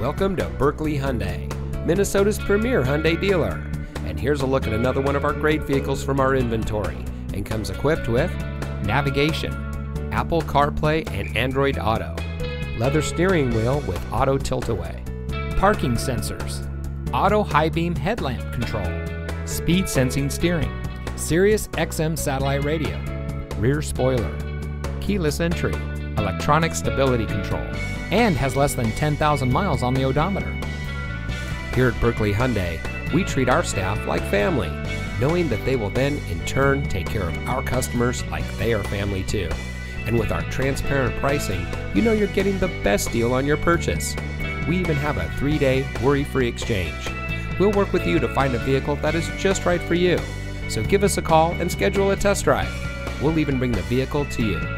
Welcome to Buerkle Hyundai, Minnesota's premier Hyundai dealer. And here's a look at another one of our great vehicles from our inventory and comes equipped with navigation, Apple CarPlay and Android Auto, leather steering wheel with auto tilt-away, parking sensors, auto high beam headlamp control, speed sensing steering, Sirius XM satellite radio, rear spoiler, keyless entry, electronic stability control, and has less than 10,000 miles on the odometer. Here at Buerkle Hyundai, we treat our staff like family, knowing that they will then in turn take care of our customers like they are family too. And with our transparent pricing, you know you're getting the best deal on your purchase. We even have a three day worry free exchange. We'll work with you to find a vehicle that is just right for you. So give us a call and schedule a test drive. We'll even bring the vehicle to you.